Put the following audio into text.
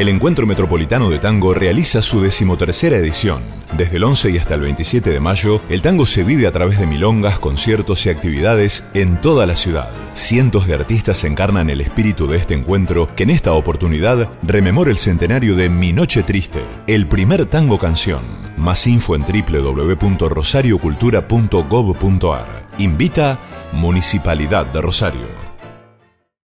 El Encuentro Metropolitano de Tango realiza su decimotercera edición. Desde el 11 y hasta el 27 de mayo, el tango se vive a través de milongas, conciertos y actividades en toda la ciudad. Cientos de artistas encarnan el espíritu de este encuentro que en esta oportunidad rememora el centenario de Mi Noche Triste, el primer tango canción. Más info en www.rosariocultura.gov.ar. Invita Municipalidad de Rosario.